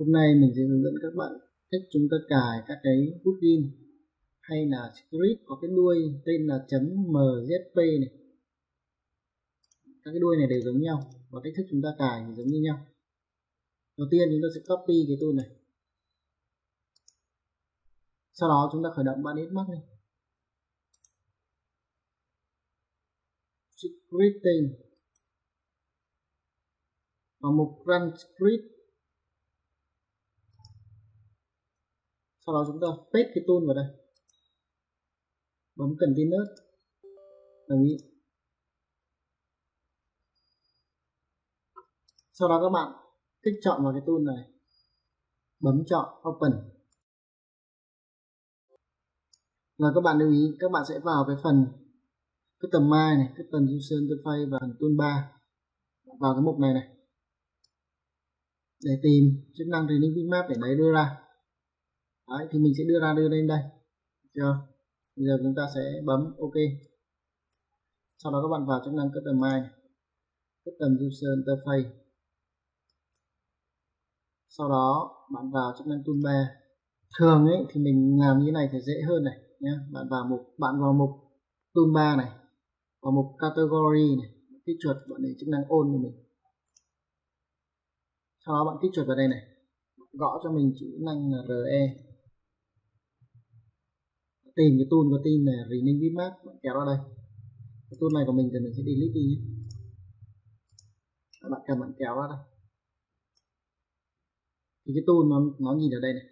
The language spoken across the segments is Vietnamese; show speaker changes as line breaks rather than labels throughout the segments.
Hôm nay mình sẽ hướng dẫn các bạn cách chúng ta cài các cái plugin hay là script có cái đuôi tên là .mzp này. Các cái đuôi này đều giống nhau và cách thức chúng ta cài thì giống như nhau. Đầu tiên chúng ta sẽ copy cái tool này. Sau đó chúng ta khởi động bạn edit này. Scripting và mục run script sau đó chúng ta paste cái tool vào đây. Bấm container đồng ý. Sau đó các bạn kích chọn vào cái tool này. Bấm chọn open. Rồi các bạn lưu ý, các bạn sẽ vào cái phần, cái tầm mai này, cái tầm user interface và phần toolbar vào cái mục này này. Để tìm chức năng training bitmap để lấy đưa ra. Đấy, thì mình sẽ đưa ra đưa lên đây. Chưa? Bây giờ chúng ta sẽ bấm ok. Sau đó các bạn vào chức năng customize custom user interface. Sau đó bạn vào chức năng toolbar. Thường ấy thì mình làm như này thì dễ hơn này nhé bạn vào mục bạn vào mục toolbar này vào mục category này kích chuột bạn để chức năng on của mình. Sau đó bạn kích chuột vào đây này gõ cho mình chữ năng là re tìm cái tool có tên là rename bitmap bạn kéo ra đây. Cái tool này của mình thì mình sẽ delete đi nhé. Các bạn cần bạn kéo ra đây. Thì cái tool nó nó nhìn ở đây này.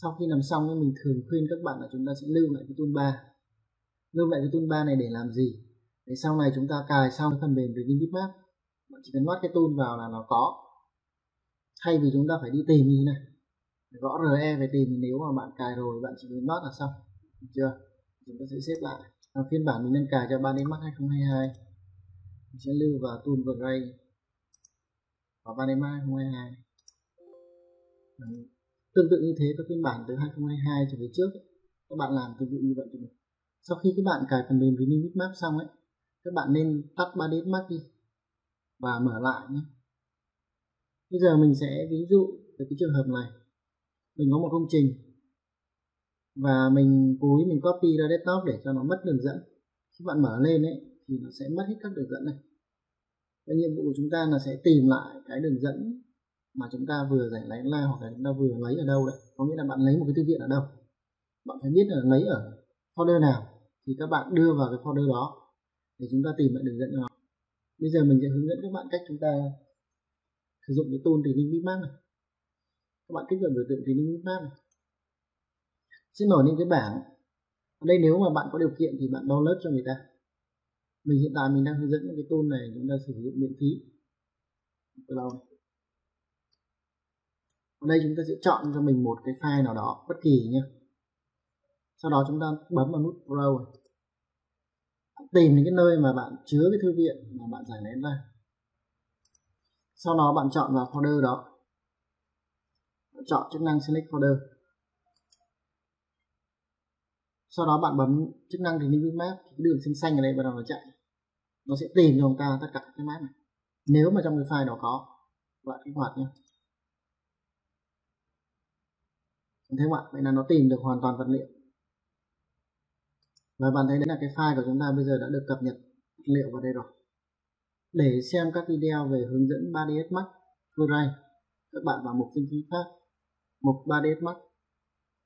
Sau khi làm xong mình thường khuyên các bạn là chúng ta sẽ lưu lại cái tool ba. Lưu lại cái tool ba này để làm gì? Để sau này chúng ta cài xong phần mềm rename bitmap, bạn chỉ cần loát cái tool vào là nó có. Thay vì chúng ta phải đi tìm như thế này. Gõ re về tìm, nếu mà bạn cài rồi bạn chỉ cần loát là xong được chưa? Chúng ta sẽ xếp lại. À, phiên bản mình đang cài cho 3 đến Max 2022 mình sẽ lưu vào tool Vray và 3 đến Max 2022 à, tương tự như thế các phiên bản từ 2022 trở về trước. Ấy, các bạn làm tương tự như vậy cho mình. Sau khi các bạn cài phần mềm Renewing Bitmap xong ấy các bạn nên tắt 3ds Max đi và mở lại nhé. Bây giờ mình sẽ ví dụ về cái trường hợp này. Mình có một công trình và mình cố ý mình copy ra desktop để cho nó mất đường dẫn. Khi bạn mở lên ấy, thì nó sẽ mất hết các đường dẫn này. Cái nhiệm vụ của chúng ta là sẽ tìm lại cái đường dẫn mà chúng ta vừa giải lấy ra hoặc là chúng ta vừa lấy ở đâu đấy. Có nghĩa là bạn lấy một cái thư viện ở đâu. Bạn phải biết là lấy ở folder nào, thì các bạn đưa vào cái folder đó để chúng ta tìm lại đường dẫn nó bây giờ mình sẽ hướng dẫn các bạn cách chúng ta sử dụng cái tool training bitmap này. Các bạn kích vào biểu tượng training bitmap này sẽ nổi lên cái bảng. Ở đây nếu mà bạn có điều kiện thì bạn download cho người ta. Mình hiện tại mình đang hướng dẫn cái tool này, chúng ta sử dụng miễn phí. Từ lâu ở đây chúng ta sẽ chọn cho mình một cái file nào đó, bất kỳ nhé sau đó chúng ta bấm vào nút Browse tìm những cái nơi mà bạn chứa cái thư viện mà bạn giải nén ra. Sau đó bạn chọn vào folder đó. Chọn chức năng select folder sau đó bạn bấm chức năng thì new map thì cái đường xanh xanh ở đây bắt đầu nó chạy. Nó sẽ tìm cho chúng ta tất cả các map này. Nếu mà trong cái file đó có, bạn kích hoạt nhé thấy không ạ? Vậy là nó tìm được hoàn toàn vật liệu. Và bạn thấy đấy là cái file của chúng ta bây giờ đã được cập nhật vật liệu vào đây rồi. Để xem các video về hướng dẫn 3ds max Vray các bạn vào mục danh khí khác. Mục 3ds max